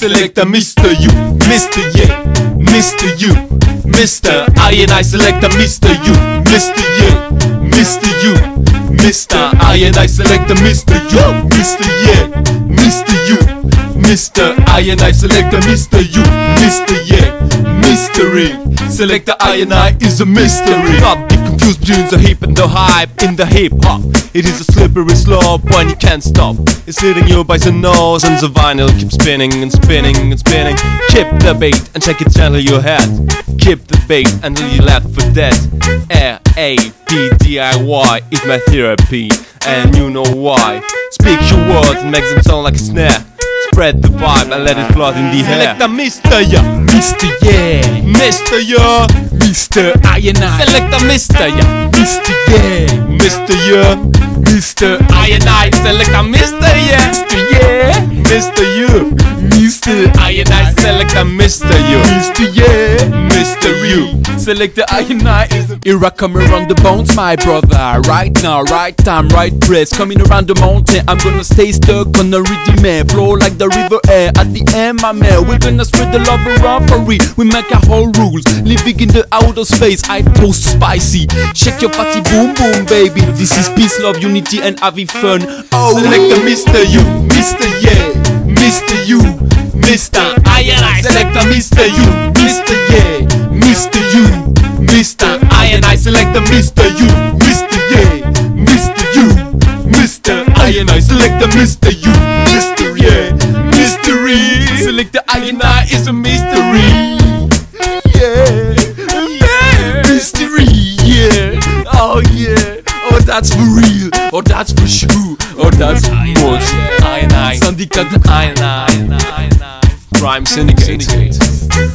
select a Mr. You, Mr. Yeah, Mr. You, Mr. I and I select a Mr. You, Mr. Yeah, Mr. You, Mr. I and I select a Mr. You, Mr. Yeah, Mr. You, Mr. I and I select a Mr. You, Mr. Yeah, mystery. Select the I and I is a mystery. Confused between the hip and the hype in the hip hop. It is a slippery slope when you can't stop. It's hitting you by the nose and the vinyl keeps spinning and spinning and spinning. Keep the beat and take it gently your head. Keep the beat until you left for dead. R A P D I Y is my therapy, and you know why. Speak your words and make them sound like a snare. Spread the vibe and let it flood in the air. Select a Mr. Yeah, Mr. Yeah, Mr. Yeah, Mr. I and I, select a Mr. Yeah, Mr. Yeah, Mr. Yeah, Mr. I and I select a Mr. Yeah, Mr. Yeah, Mr. You, Mr. I and I select a Mr. You, Mr. Yeah, Mr. You. Select the I and I is Here I come around the bones, my brother. Right now, right time, right place. Coming around the mountain, I'm gonna stay stuck on the rhythm air. Flow like the river air. At the end, my man, we're gonna spread the love around for real. We make our whole rules. Living in the outer space, I toast spicy. Shake your party, boom boom, baby. This is peace, love, unity, and having fun. Oh, Select a Mr. You, Mr. Yeah, Mr. I and I select a Mr. You, Mr. Yeah, Mr. You, Mr. I and I select a Mr. You, Mr. Yeah, Mr. You, Mr. I and I select a Mr. You, Mr. Yeah, mystery. Select the I and I is a mystery. Yeah, yeah, mystery. Yeah, oh yeah. Oh, that's for real. Oh, that's for sure. Oh, that's for much. I and I. Syndicat I and I.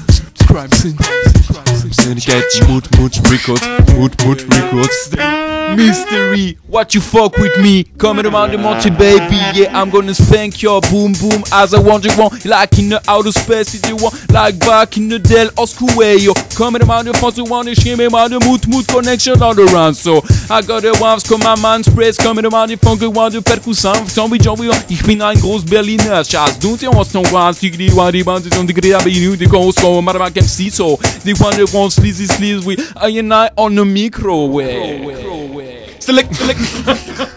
Crime Syndicate. crime. Syndicate. Mout, Mout, records. Mout, Mout, records. Mystery, what you fuck with me? Coming around the mountain, baby. Yeah, I'm gonna spank your boom boom as I want you want. Like in the outer space, if you want. Like back in the Del or Square, yo. Coming around the front, you want to shimmy around the Mout Mout connection all around. So I got the waves, come my man sprays. Coming around the funk, want the percussion. Zombie, zombie, ich bin ein groß Berliner Schatz. Du dir was noch was, die war die Band und die Grea, aber you die go so, maar I can see so. The one that wants Slizzee Sliz with I and I on the microwave. Select, select.